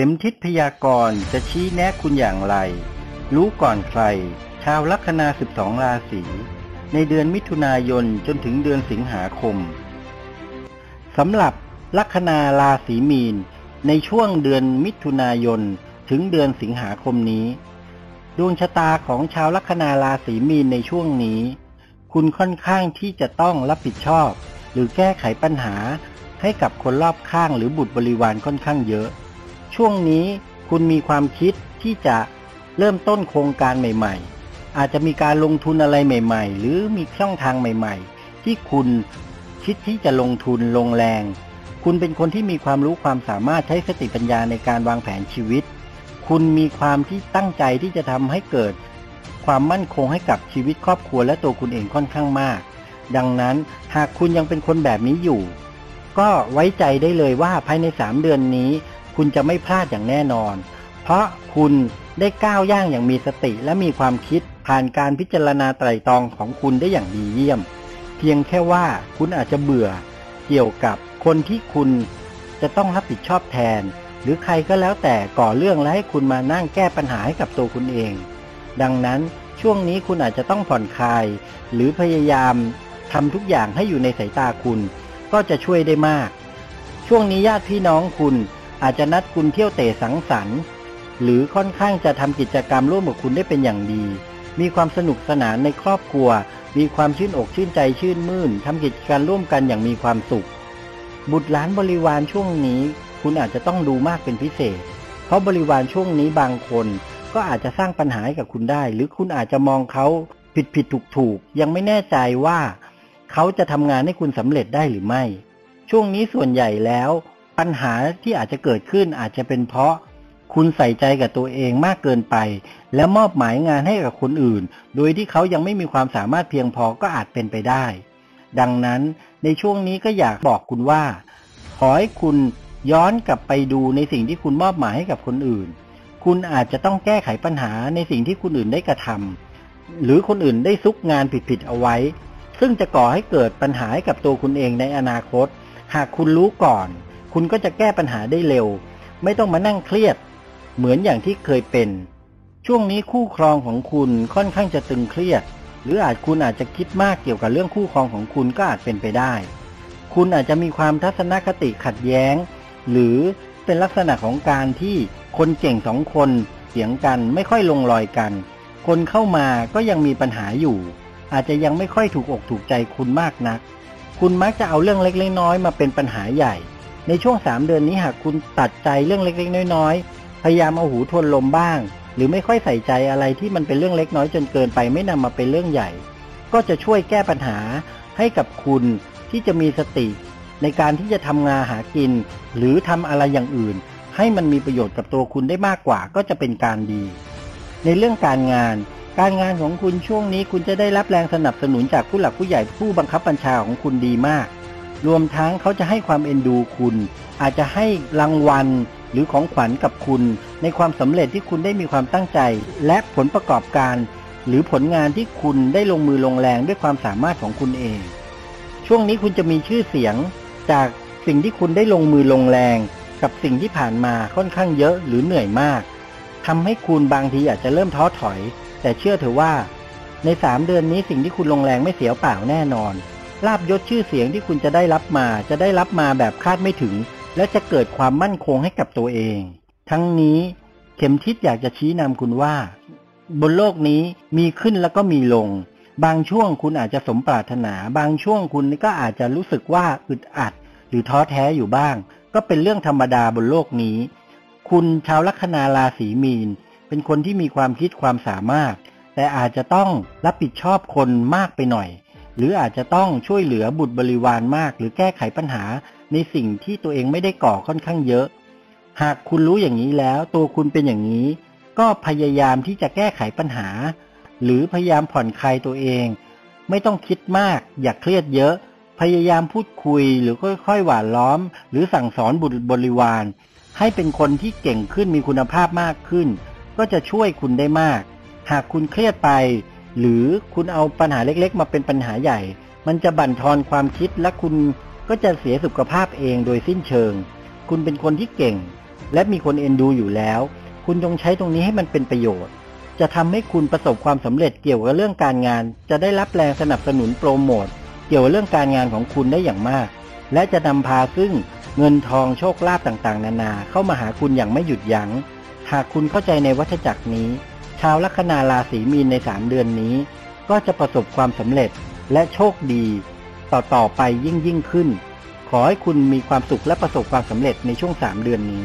ข็มทิศพยากรณ์จะชี้แนะคุณอย่างไร รู้ก่อนใคร ชาวลัคนา 12 ราศี ในเดือนมิถุนายนจนถึงเดือนสิงหาคม สำหรับลัคนาราศีมีน ในช่วงเดือนมิถุนายนถึงเดือนสิงหาคมนี้ ดวงชะตาของชาวลัคนาราศีมีนในช่วงนี้ คุณค่อนข้างที่จะต้องรับผิดชอบ หรือแก้ไขปัญหาให้กับคนรอบข้างหรือบุตรบริวารค่อนข้างเยอะ ช่วงนี้คุณมีความคิดที่จะเริ่มต้นโครงการใหม่ ๆ อาจจะมีการลงทุนอะไรใหม่ ๆ หรือมีช่องทางใหม่ ๆ ที่คุณคิดที่จะลงทุนลงแรง คุณเป็นคนที่มีความรู้ความสามารถใช้สติปัญญาในการวางแผนชีวิต คุณมีความที่ตั้งใจที่จะทำให้เกิด ความมั่นคงให้กับชีวิตครอบครัวและตัวคุณเองค่อนข้างมาก ดังนั้นหากคุณยังเป็นคนแบบนี้อยู่ ก็ไว้ใจได้เลยว่าภายใน 3 เดือนนี้ คุณจะไม่พลาดอย่างแน่นอน เพราะคุณได้ก้าวย่างอย่างมีสติและมีความคิดผ่านการพิจารณาไตรตรองของคุณได้อย่างดีเยี่ยม เพียงแค่ว่าคุณอาจจะเบื่อ เกี่ยวกับคนที่คุณจะต้องรับผิดชอบแทน หรือใครก็แล้วแต่ก่อเรื่องและให้คุณมานั่งแก้ปัญหาให้กับตัวคุณเอง ดังนั้นช่วงนี้คุณอาจจะต้องผ่อนคลาย หรือพยายามทำทุกอย่างให้อยู่ในสายตาคุณ ก็จะช่วยได้มาก ช่วงนี้ญาติพี่น้องคุณ อาจจะนัดคุณเที่ยวเตะสังสรรค์หรือค่อนข้างจะทำกิจกรรมร่วมกับคุณได้เป็นอย่างดี มีความสนุกสนานในครอบครัว มีความชื่นอกชื่นใจชื่นมื่นทำกิจการร่วมกันอย่างมีความสุข บุตรหลานบริวารช่วงนี้ คุณอาจจะต้องดูมากเป็นพิเศษ เพราะบริวารช่วงนี้บางคนก็อาจจะสร้างปัญหาให้กับคุณได้ หรือคุณอาจจะมองเขาผิดผิดถูกถูกยังไม่แน่ใจว่า เขาจะทำงานให้คุณสำเร็จได้หรือไม่ ช่วงนี้ส่วนใหญ่แล้ว ปัญหาที่อาจจะเกิดขึ้นอาจจะเป็นเพราะคุณใส่ใจกับตัวเองมากเกินไป และมอบหมายงานให้กับคนอื่น โดยที่เขายังไม่มีความสามารถเพียงพอก็อาจเป็นไปได้ ดังนั้นในช่วงนี้ก็อยากบอกคุณว่า ขอให้คุณย้อนกลับไปดูในสิ่งที่คุณมอบหมายให้กับคนอื่น คุณอาจจะต้องแก้ไขปัญหาในสิ่งที่คนอื่นได้กระทำหรือคนอื่นได้ซุกงานผิดๆเอาไว้ ซึ่งจะก่อให้เกิดปัญหาให้กับตัวคุณเองในอนาคต หากคุณรู้ก่อน คุณก็จะแก้ปัญหาได้เร็ว ไม่ต้องมานั่งเครียด เหมือนอย่างที่เคยเป็น ช่วงนี้คู่ครองของคุณค่อนข้างจะตึงเครียด หรืออาจคุณอาจจะคิดมากเกี่ยวกับเรื่องคู่ครองของคุณก็อาจเป็นไปได้ คุณอาจจะมีความทัศนคติขัดแย้ง หรือเป็นลักษณะของการที่คนเก่งสองคนเสียงกันไม่ค่อยลงรอยกัน คนเข้ามาก็ยังมีปัญหาอยู่ อาจจะยังไม่ค่อยถูกอกถูกใจคุณมากนัก คุณมักจะเอาเรื่องเล็กๆน้อยมาเป็นปัญหาใหญ่ ในช่วง 3 เดือนนี้หากคุณตัดใจเรื่องเล็กๆ น้อยๆ พยายามเอาหูทวนลมบ้าง หรือไม่ค่อยใส่ใจอะไรที่มันเป็นเรื่องเล็กน้อยจนเกินไปไม่นำมาเป็นเรื่องใหญ่ ก็จะช่วยแก้ปัญหาให้กับคุณที่จะมีสติ ในการที่จะทำงานหากิน หรือทำอะไรอย่างอื่น ให้มันมีประโยชน์กับตัวคุณได้มากกว่าก็จะเป็นการดี ในเรื่องการงานการงานของคุณช่วงนี้คุณจะได้รับแรงสนับสนุนจากผู้หลักผู้ใหญ่ผู้บังคับบัญชาของคุณดีมาก รวมทั้งเขาจะให้ความเอ็นดูคุณ อาจจะให้รางวัลหรือของขวัญกับคุณ ในความสำเร็จที่คุณได้มีความตั้งใจ และผลประกอบการ หรือผลงานที่คุณได้ลงมือลงแรงด้วยความสามารถของคุณเอง ช่วงนี้คุณจะมีชื่อเสียงจากสิ่งที่คุณได้ลงมือลงแรง กับสิ่งที่ผ่านมาค่อนข้างเยอะหรือเหนื่อยมากทำให้คุณบางทีอาจจะเริ่มท้อถอย แต่เชื่อเถอะว่า ในสามเดือนนี้สิ่งที่คุณลงแรงไม่เสียเปล่าแน่นอน ลาบยศชื่อเสียงที่คุณจะได้รับมาจะได้รับมาแบบคาดไม่ถึง และจะเกิดความมั่นคงให้กับตัวเอง ทั้งนี้เข็มทิศอยากจะชี้นำคุณว่า บนโลกนี้มีขึ้นแล้วก็มีลง บางช่วงคุณอาจจะสมปรารถนา บางช่วงคุณก็อาจจะรู้สึกว่าอึดอัด หรือท้อแท้อยู่บ้าง ก็เป็นเรื่องธรรมดาบนโลกนี้ คุณชาวลัคนาราศีมีน เป็นคนที่มีความคิดความสามารถ แต่อาจจะต้องรับผิดชอบคนมากไปหน่อย หรืออาจจะต้องช่วยเหลือบุตรบริวารมาก หรือแก้ไขปัญหาในสิ่งที่ตัวเองไม่ได้ก่อค่อนข้างเยอะ หากคุณรู้อย่างนี้แล้ว ตัวคุณเป็นอย่างนี้ ก็พยายามที่จะแก้ไขปัญหา หรือพยายามผ่อนคลายตัวเอง ไม่ต้องคิดมาก อย่าเครียดเยอะ พยายามพูดคุยหรือค่อยๆหวานล้อม หรือสั่งสอนบุตรบริวาร ให้เป็นคนที่เก่งขึ้นมีคุณภาพมากขึ้น ก็จะช่วยคุณได้มาก หากคุณเครียดไป หรือคุณเอาปัญหาเล็กๆ มาเป็นปัญหาใหญ่ มันจะบั่นทอนความคิดและคุณก็จะเสียสุขภาพเองโดยสิ้นเชิง คุณเป็นคนที่เก่ง และมีคนเอ็นดูอยู่แล้ว คุณจงใช้ตรงนี้ให้มันเป็นประโยชน์ จะทำให้คุณประสบความสำเร็จเกี่ยวกับเรื่องการงาน จะได้รับแรงสนับสนุนโปรโมทเกี่ยวกับเรื่องการงานของคุณได้อย่างมาก และจะนำพาซึ่งเงินทองโชคลาภต่างๆ นานาเข้ามาหาคุณอย่างไม่หยุดยัง้ง หากคุณเข้าใจในวัฏจักรนี้ ชาวลัคนาราศีมีนในสามเดือนนี้ ก็จะประสบความสำเร็จและโชคดี ต่อๆไปยิ่งยิ่งขึ้น ขอให้คุณมีความสุขและประสบความสำเร็จในช่วง3เดือนนี้